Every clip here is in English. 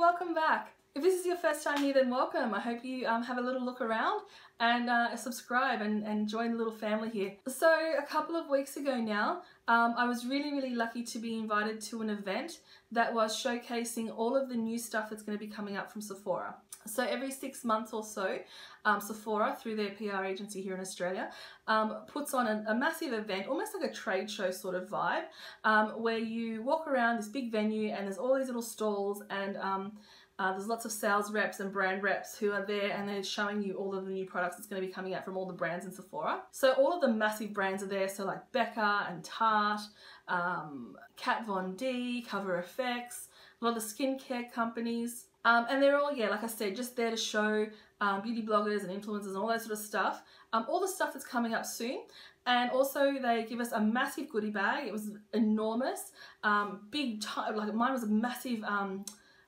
welcome back. If this is your first time here, then welcome. I hope you um, have a little look around and uh, subscribe and, and join the little family here. So a couple of weeks ago now, um, I was really, really lucky to be invited to an event that was showcasing all of the new stuff that's going to be coming up from Sephora. So every six months or so, um, Sephora, through their PR agency here in Australia, um, puts on a, a, massive event, almost like a trade show sort of vibe, um, where you walk around this big venue and there's all these little stalls and um, uh, there's lots of sales reps and brand reps who are there and they're showing you all of the new products that's going to be coming out from all the brands in Sephora. So all of the massive brands are there, so like Becca and Tarte, um, Kat Von D, Cover FX, a lot of the skincare companies. Um, and they're all, yeah, like I said, just there to show um, beauty bloggers and influencers and all that sort of stuff. Um, all the stuff that's coming up soon. And also they give us a massive goodie bag. It was enormous, um, big, like mine was a massive um,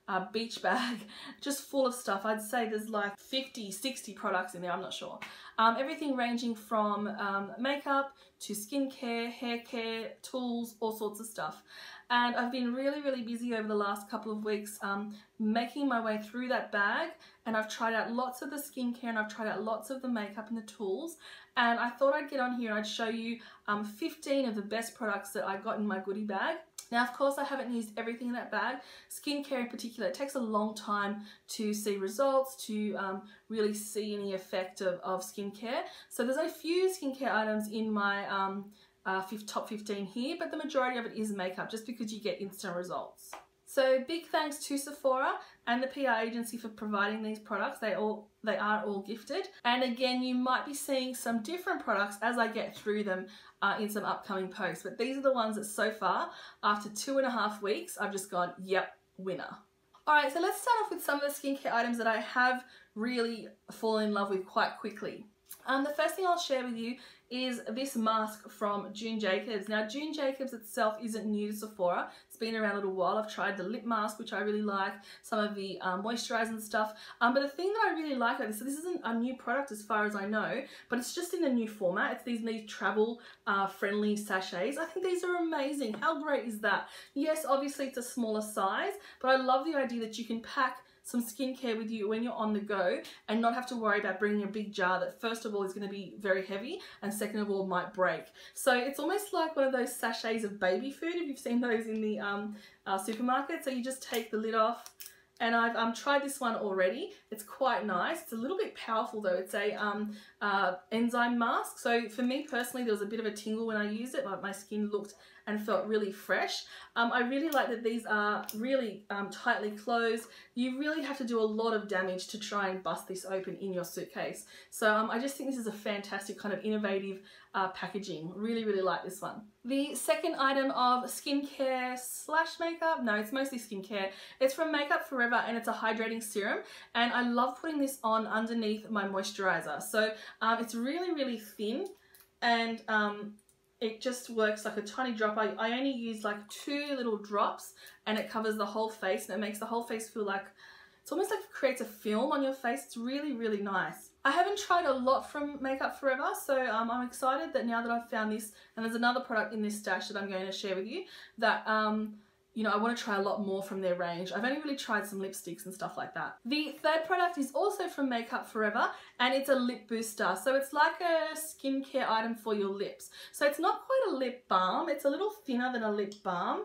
uh, beach bag just full of stuff. I'd say there's like 50, 60 products in there, I'm not sure. Um, everything ranging from um, makeup to skincare, hair care, tools, all sorts of stuff. And I've been really, really busy over the last couple of weeks um, making my way through that bag and I've tried out lots of the skincare and I've tried out lots of the makeup and the tools and I thought I'd get on here and I'd show you um, 15 of the best products that I got in my goodie bag. Now, of course, I haven't used everything in that bag. Skincare in particular, it takes a long time to see results, to um, really see any effect of, of skincare. So there's a few skincare items in my um, uh, top 15 here, but the majority of it is makeup just because you get instant results. So big thanks to Sephora and the PR agency for providing these products. They all they are all gifted. And again, you might be seeing some different products as I get through them uh, in some upcoming posts. But these are the ones that so far, after two and a half weeks, I've just gone, yep, winner. All right, so let's start off with some of the skincare items that I have really fallen in love with quite quickly. Um, the first thing I'll share with you is this mask from June Jacobs. Now June Jacobs itself isn't new to Sephora. It's been around a little while. I've tried the lip mask, which I really like, some of the um, moisturizing stuff. Um, but the thing that I really like about this, so this isn't a new product as far as I know, but it's just in a new format. It's these, these travel uh, friendly sachets. I think these are amazing. How great is that? Yes, obviously it's a smaller size, but I love the idea that you can pack some skincare with you when you're on the go and not have to worry about bringing a big jar that first of all is going to be very heavy and second of all might break. So it's almost like one of those sachets of baby food if you've seen those in the um, uh, supermarket. So you just take the lid off and I've um, tried this one already. It's quite nice. It's a little bit powerful though. It's a um, uh, enzyme mask. So for me personally, there was a bit of a tingle when I used it. My, my skin looked and felt really fresh. Um, I really like that these are really um, tightly closed. You really have to do a lot of damage to try and bust this open in your suitcase. So um, I just think this is a fantastic kind of innovative uh, packaging. Really, really like this one. The second item of skincare slash makeup, no, it's mostly skincare. It's from Makeup Forever and it's a hydrating serum. And I love putting this on underneath my moisturizer. So um, it's really, really thin and um, it just works like a tiny drop. I, I only use like two little drops and it covers the whole face and it makes the whole face feel like, it's almost like it creates a film on your face. It's really, really nice. I haven't tried a lot from Makeup Forever, so um, I'm excited that now that I've found this, and there's another product in this stash that I'm going to share with you, that um, you know, I want to try a lot more from their range. I've only really tried some lipsticks and stuff like that. The third product is also from Makeup Forever and it's a lip booster. So it's like a skincare item for your lips. So it's not quite a lip balm. It's a little thinner than a lip balm.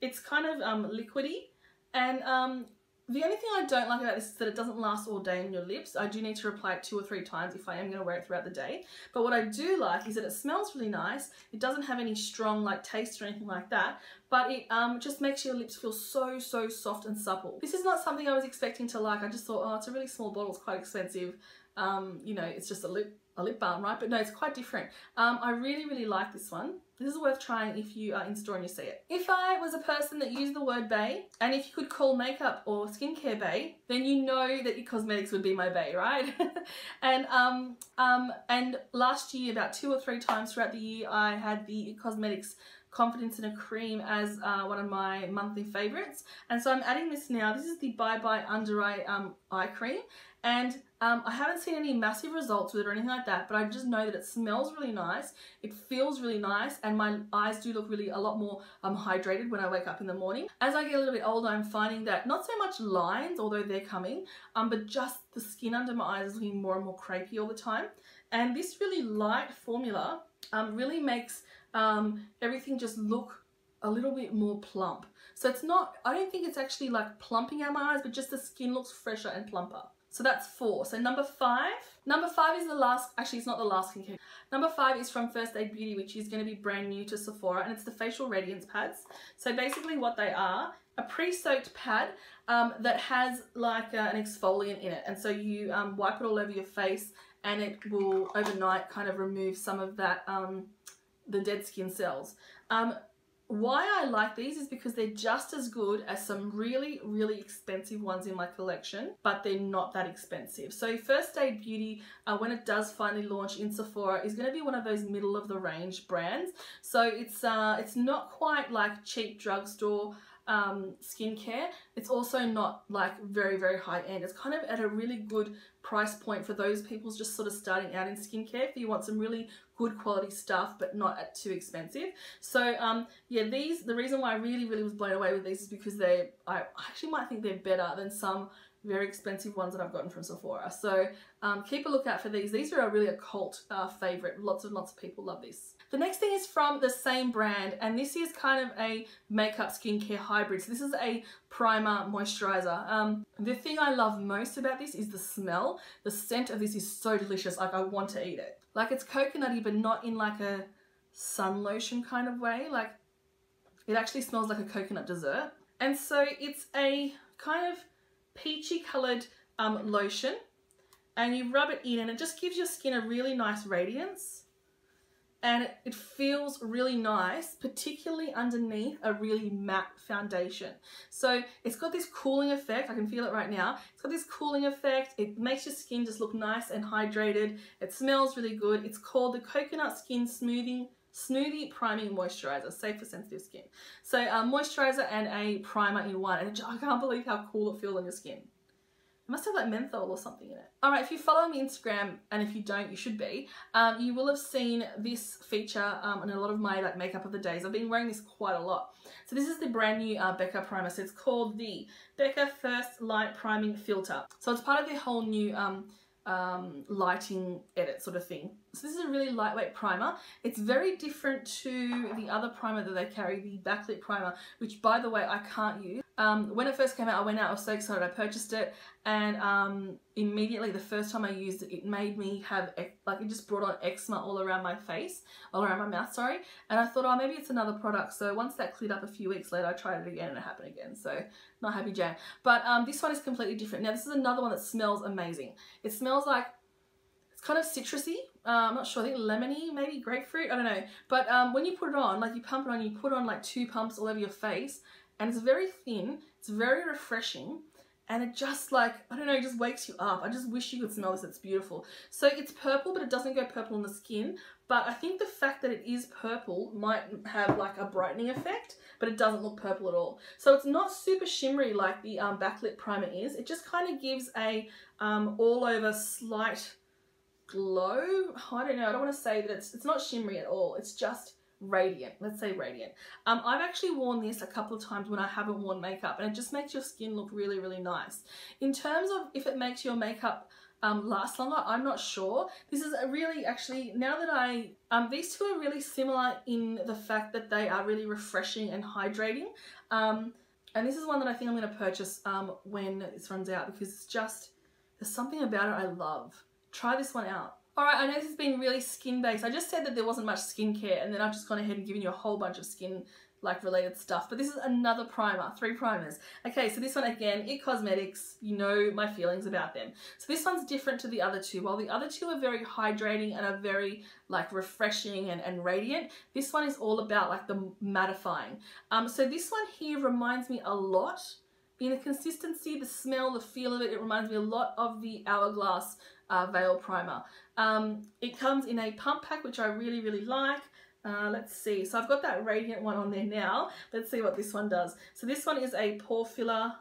It's kind of um, liquidy and um, the only thing I don't like about this is that it doesn't last all day on your lips. I do need to apply it two or three times if I am going to wear it throughout the day. But what I do like is that it smells really nice. It doesn't have any strong like taste or anything like that. But it um, just makes your lips feel so, so soft and supple. This is not something I was expecting to like. I just thought, oh, it's a really small bottle. It's quite expensive. Um, you know, it's just a lip a lip balm, right? But no, it's quite different. Um, I really, really like this one. This is worth trying if you are in store and you see it. If I was a person that used the word bae, and if you could call makeup or skincare bae, then you know that your cosmetics would be my bae, right? and um, um, and last year, about two or three times throughout the year, I had the cosmetics Confidence in a Cream as uh, one of my monthly favorites. And so I'm adding this now. This is the Bye Bye Under Eye um, Eye Cream. And um, I haven't seen any massive results with it or anything like that, but I just know that it smells really nice, it feels really nice, and my eyes do look really a lot more um, hydrated when I wake up in the morning. As I get a little bit older, I'm finding that not so much lines, although they're coming, um, but just the skin under my eyes is looking more and more crepey all the time. And this really light formula um, really makes um, everything just look a little bit more plump. So it's not, I don't think it's actually like plumping out my eyes, but just the skin looks fresher and plumper. So that's four. So number five, number five is the last, actually it's not the last skincare. Number five is from First Aid Beauty, which is going to be brand new to Sephora, and it's the Facial Radiance Pads. So basically what they are, a pre-soaked pad um, that has like uh, an exfoliant in it. And so you um, wipe it all over your face and it will overnight kind of remove some of that, um, the dead skin cells. Um, why I like these is because they're just as good as some really, really expensive ones in my collection, but they're not that expensive. So First Aid Beauty, uh, when it does finally launch in Sephora, is going to be one of those middle of the range brands. So it's, uh, it's not quite like cheap drugstore um, skincare. It's also not like very, very high end. It's kind of at a really good price point for those people just sort of starting out in skincare if you want some really good quality stuff but not at too expensive. So um, yeah, these, the reason why I really, really was blown away with these is because they, I actually might think they're better than some very expensive ones that I've gotten from Sephora. So um, keep a lookout for these. These are really a cult uh, favorite. Lots and lots of people love this. The next thing is from the same brand and this is kind of a makeup skincare hybrid. So this is a primer moisturizer. Um, the thing I love most about this is the smell. The scent of this is so delicious. Like I want to eat it. Like it's coconutty but not in like a sun lotion kind of way. Like it actually smells like a coconut dessert. And so it's a kind of peachy coloured um, lotion and you rub it in and it just gives your skin a really nice radiance and it feels really nice, particularly underneath a really matte foundation. So it's got this cooling effect, I can feel it right now. It's got this cooling effect, it makes your skin just look nice and hydrated. It smells really good. It's called the Coconut Skin Smoothing Smoothie Priming Moisturizer, safe for sensitive skin. So a moisturizer and a primer in one, and I can't believe how cool it feels on your skin. It must have like menthol or something in it. All right, if you follow me Instagram, and if you don't, you should be, um, you will have seen this feature um, in a lot of my like makeup of the days. I've been wearing this quite a lot. So this is the brand new uh, Becca primer. So it's called the Becca First Light Priming Filter. So it's part of the whole new um, um, lighting edit sort of thing. So this is a really lightweight primer. It's very different to the other primer that they carry, the Backlight primer, which by the way, I can't use. Um, when it first came out, I went out, I was so excited, I purchased it, and um, immediately the first time I used it, it made me have, like it just brought on eczema all around my face, all around my mouth, sorry, and I thought, oh, maybe it's another product, so once that cleared up a few weeks later, I tried it again and it happened again, so not happy Jan. But um, this one is completely different. Now, this is another one that smells amazing. It smells like, it's kind of citrusy, uh, I'm not sure, I think lemony, maybe grapefruit, I don't know. But um, when you put it on, like you pump it on, you put on like two pumps all over your face, and it's very thin, it's very refreshing, and it just like, I don't know, it just wakes you up. I just wish you could smell this, it's beautiful. So it's purple, but it doesn't go purple on the skin, but I think the fact that it is purple might have like a brightening effect, but it doesn't look purple at all. So it's not super shimmery like the um, Backlight primer is, it just kind of gives a um, all over slight glow. I don't know, I don't want to say that it's, it's not shimmery at all, it's just radiant. Let's say radiant. Um i've actually worn this a couple of times when i haven't worn makeup and it just makes your skin look really really nice. In terms of if it makes your makeup um, last longer I'm not sure. This is a really actually now that I um, these two are really similar in the fact that they are really refreshing and hydrating. Um, and this is one that I think I'm going to purchase um, when this runs out because it's just there's something about it I love try this one out Alright, I know this has been really skin based. I just said that there wasn't much skincare and then I've just gone ahead and given you a whole bunch of skin like related stuff. But this is another primer, three primers. Okay, so this one again, It Cosmetics, you know my feelings about them. So this one's different to the other two. While the other two are very hydrating and are very like refreshing and, and radiant, this one is all about like the mattifying. Um, so this one here reminds me a lot in the consistency, the smell, the feel of it, it reminds me a lot of the Hourglass uh, Veil Primer. Um, it comes in a pump pack, which I really, really like. Uh, let's see. So I've got that Radiant one on there now. Let's see what this one does. So this one is a pore filler.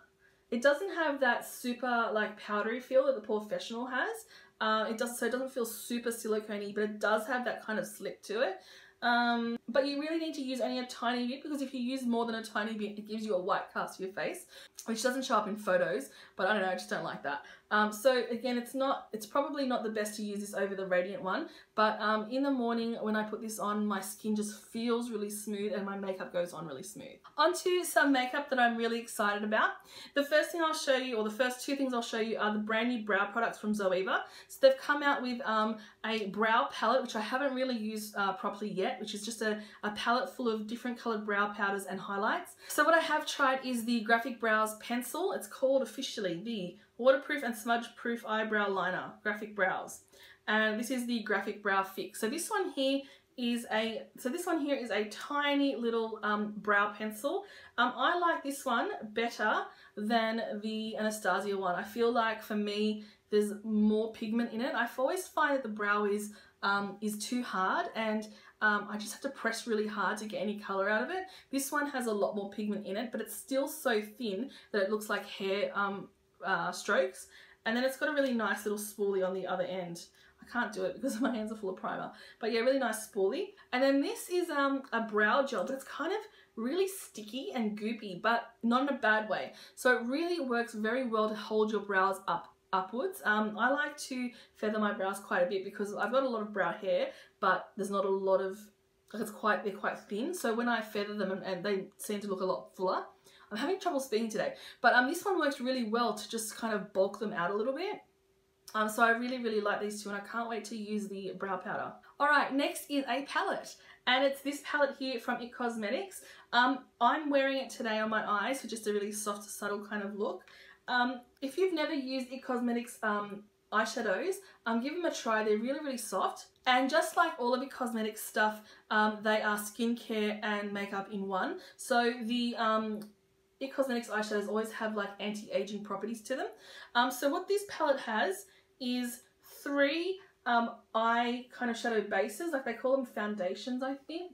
It doesn't have that super like powdery feel that the POREfessional has. Uh, it does so it doesn't feel super silicone but it does have that kind of slip to it. Um, but you really need to use only a tiny bit because if you use more than a tiny bit, it gives you a white cast to your face, which doesn't show up in photos, but I don't know, I just don't like that. Um, so again, it's not, it's probably not the best to use this over the Radiant one, but um, in the morning when I put this on, my skin just feels really smooth and my makeup goes on really smooth. Onto some makeup that I'm really excited about. The first thing I'll show you, or the first two things I'll show you are the brand new brow products from Zoeva. So they've come out with um, a brow palette, which I haven't really used uh, properly yet, which is just a, a palette full of different colored brow powders and highlights. So what I have tried is the Graphic Brows Pencil. It's called officially the Waterproof and Smudge Proof Eyebrow Liner, Graphic Brows. And this is the Graphic Brow Fix. So this one here is a, so this one here is a tiny little um, brow pencil. Um, I like this one better than the Anastasia one. I feel like for me, there's more pigment in it. I've always find that the Brow Wiz, um, is too hard and um, I just have to press really hard to get any colour out of it. This one has a lot more pigment in it, but it's still so thin that it looks like hair um, uh, strokes. And then it's got a really nice little spoolie on the other end. I can't do it because my hands are full of primer. But yeah, really nice spoolie. And then this is um, a brow gel, it's kind of really sticky and goopy, but not in a bad way. So it really works very well to hold your brows up upwards. Um, I like to feather my brows quite a bit because I've got a lot of brow hair, but there's not a lot of, like it's quite, they're quite thin. So when I feather them and, and they seem to look a lot fuller, I'm having trouble speaking today, but um, this one works really well to just kind of bulk them out a little bit. Um, so I really, really like these two and I can't wait to use the brow powder. All right, next is a palette and it's this palette here from IT Cosmetics. Um, I'm wearing it today on my eyes for just a really soft, subtle kind of look. Um, if you've never used IT Cosmetics um, eyeshadows, um, give them a try. They're really, really soft. And just like all of the cosmetic stuff, um, they are skincare and makeup in one. So the um, IT Cosmetics eyeshadows always have like anti-aging properties to them. Um, so what this palette has is three um, eye kind of shadow bases, like they call them foundations, I think.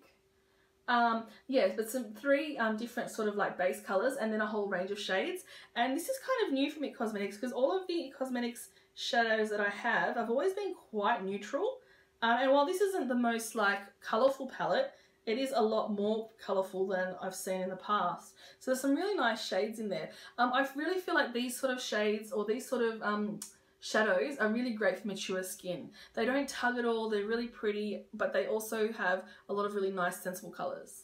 Um, yes, but some three um, different sort of like base colours and then a whole range of shades. And this is kind of new for IT Cosmetics because all of the Cosmetics shadows that I have, I've always been quite neutral. Um, and while this isn't the most like colourful palette, it is a lot more colourful than I've seen in the past. So there's some really nice shades in there. Um, I really feel like these sort of shades or these sort of um, shadows are really great for mature skin. They don't tug at all, they're really pretty, but they also have a lot of really nice sensible colours.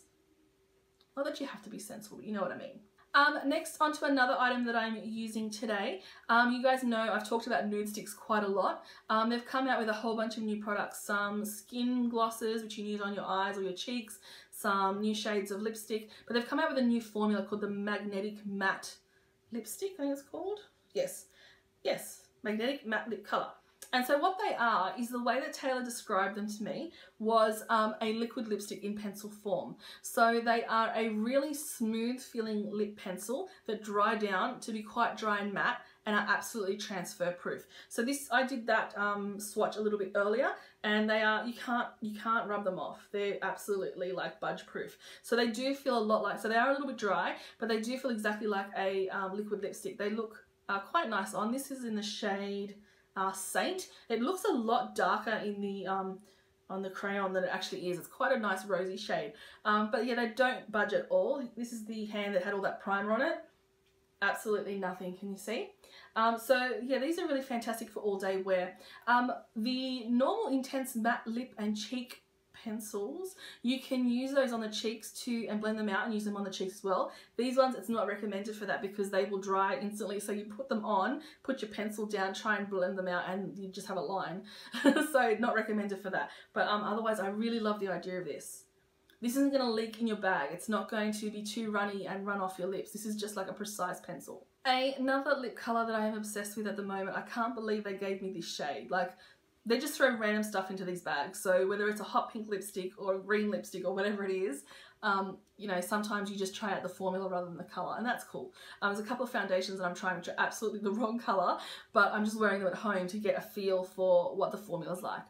Not that you have to be sensible, but you know what I mean. Um, next onto another item that I'm using today. Um, you guys know I've talked about Nudestix quite a lot. Um, they've come out with a whole bunch of new products. Some skin glosses which you use on your eyes or your cheeks. Some new shades of lipstick. But they've come out with a new formula called the Magnetic Matte Lipstick, I think it's called. Yes. Yes. Magnetic Matte Lip Colour. And so what they are is the way that Taylor described them to me was um, a liquid lipstick in pencil form. So they are a really smooth feeling lip pencil that dry down to be quite dry and matte and are absolutely transfer proof. So this, I did that um, swatch a little bit earlier and they are, you can't, you can't rub them off. They're absolutely like budge proof. So they do feel a lot like, so they are a little bit dry, but they do feel exactly like a um, liquid lipstick. They look uh, quite nice on. This is in the shade uh, Saint. It looks a lot darker in the um, on the crayon than it actually is. It's quite a nice rosy shade. Um, but yeah, they don't budge at all. This is the hand that had all that primer on it. Absolutely nothing, can you see? Um, so yeah, these are really fantastic for all day wear. Um, the normal intense matte lip and cheek pencils. You can use those on the cheeks too and blend them out and use them on the cheeks as well. These ones, it's not recommended for that because they will dry instantly. So you put them on, put your pencil down, try and blend them out and you just have a line. so not recommended for that. But um, otherwise, I really love the idea of this. This isn't going to leak in your bag. It's not going to be too runny and run off your lips. This is just like a precise pencil. Another lip colour that I am obsessed with at the moment, I can't believe they gave me this shade. Like, they just throw random stuff into these bags. So whether it's a hot pink lipstick or a green lipstick or whatever it is, um, you know, sometimes you just try out the formula rather than the colour, and that's cool. Um, there's a couple of foundations that I'm trying which are absolutely the wrong colour, but I'm just wearing them at home to get a feel for what the formula's like.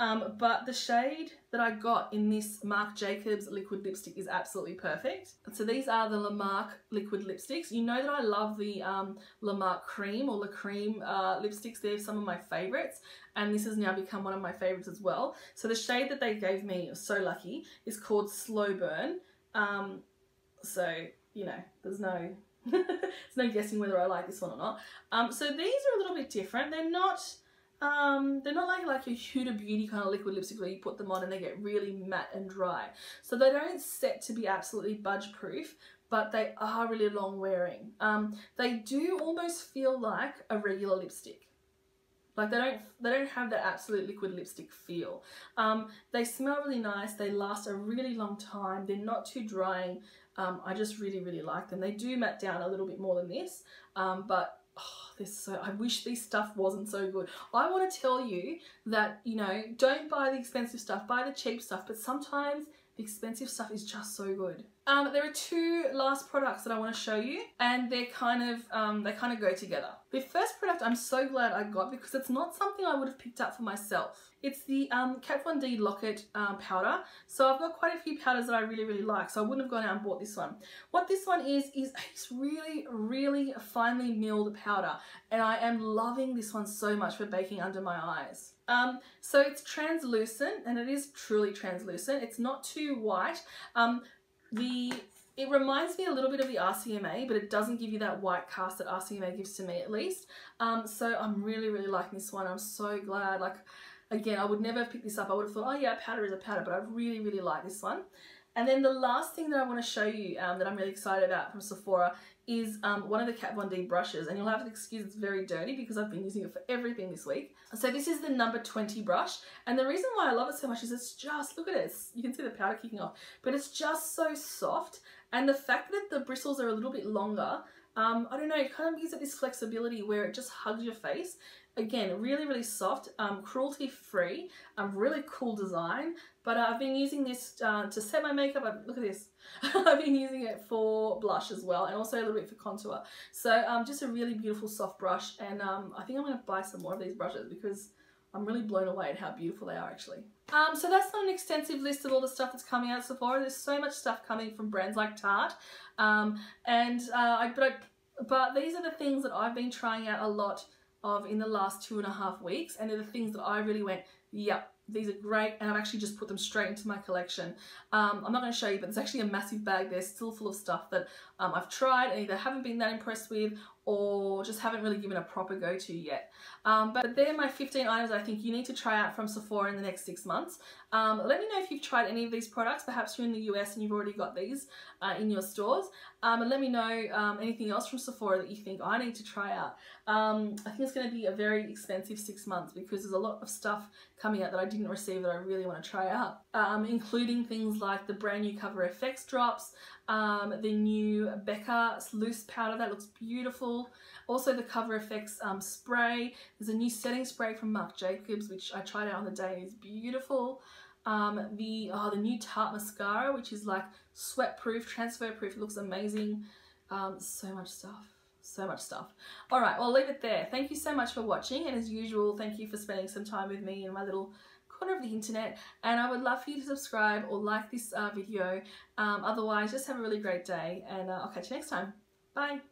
Um, but the shade that I got in this Marc Jacobs liquid lipstick is absolutely perfect. So these are the Le Marc liquid lipsticks. You know that I love the um, Le Marc cream or La Cream uh, lipsticks. They're some of my favorites and this has now become one of my favorites as well. So the shade that they gave me, so lucky, is called Slow Burn. Um, so, you know, there's no there's no guessing whether I like this one or not. Um, so these are a little bit different. They're not um, they're not like like your Huda Beauty kind of liquid lipstick where you put them on and they get really matte and dry. So they don't set to be absolutely budge proof, but they are really long wearing. Um, they do almost feel like a regular lipstick. Like they don't they don't have that absolute liquid lipstick feel. Um, they smell really nice. They last a really long time. They're not too drying. Um, I just really really like them. They do matte down a little bit more than this, um, but oh, this so I wish this stuff wasn't so good. I want to tell you that you know don't buy the expensive stuff, buy the cheap stuff. But sometimes the expensive stuff is just so good. Um, there are two last products that I want to show you and they're kind of, um, they kind of go together. The first product I'm so glad I got because it's not something I would have picked up for myself. It's the um, Kat Von D Lock-It um, powder. So I've got quite a few powders that I really, really like. So I wouldn't have gone out and bought this one. What this one is, is a really, really finely milled powder. And I am loving this one so much for baking under my eyes. Um, so it's translucent and it is truly translucent. It's not too white. Um, the it reminds me a little bit of the RCMA, but it doesn't give you that white cast that RCMA gives to me at least. Um, so I'm really, really liking this one. I'm so glad. Like, again, I would never have picked this up. I would have thought, oh yeah, powder is a powder, but I really, really like this one. And then the last thing that I want to show you um, that I'm really excited about from Sephora is um, one of the Kat Von D brushes. And you'll have to excuse it's very dirty because I've been using it for everything this week. So this is the number 20 brush. And the reason why I love it so much is it's just, look at it, you can see the powder kicking off, but it's just so soft. And the fact that the bristles are a little bit longer, um, I don't know, it kind of gives it this flexibility where it just hugs your face Again, really, really soft, um, cruelty free, um, really cool design. But uh, I've been using this uh, to set my makeup. I've, look at this. I've been using it for blush as well and also a little bit for contour. So um, just a really beautiful soft brush and um, I think I'm going to buy some more of these brushes because I'm really blown away at how beautiful they are actually. Um, so that's not an extensive list of all the stuff that's coming out of Sephora. There's so much stuff coming from brands like Tarte. Um, and uh, I, but, I, but these are the things that I've been trying out a lot of in the last two and a half weeks and they're the things that I really went, yep, these are great and I've actually just put them straight into my collection. Um, I'm not going to show you but there's actually a massive bag there still full of stuff that um, I've tried and either haven't been that impressed with or just haven't really given a proper go to yet. Um, but they're my 15 items I think you need to try out from Sephora in the next six months. Um, let me know if you've tried any of these products. Perhaps you're in the US and you've already got these uh, in your stores. Um, and let me know um, anything else from Sephora that you think I need to try out. Um, I think it's going to be a very expensive six months because there's a lot of stuff coming out that I didn't receive that I really want to try out, um, including things like the brand new Cover FX drops, um, the new Becca loose powder that looks beautiful. Also the Cover FX um, spray. There's a new setting spray from Marc Jacobs which I tried out on the day is beautiful. Um, the oh, the new Tarte mascara which is like sweat proof, transfer proof, it looks amazing. Um, so much stuff so much stuff. All right, well, I'll leave it there. Thank you so much for watching. And as usual, thank you for spending some time with me in my little corner of the internet and I would love for you to subscribe or like this uh, video. Um, otherwise, just have a really great day and uh, I'll catch you next time. Bye.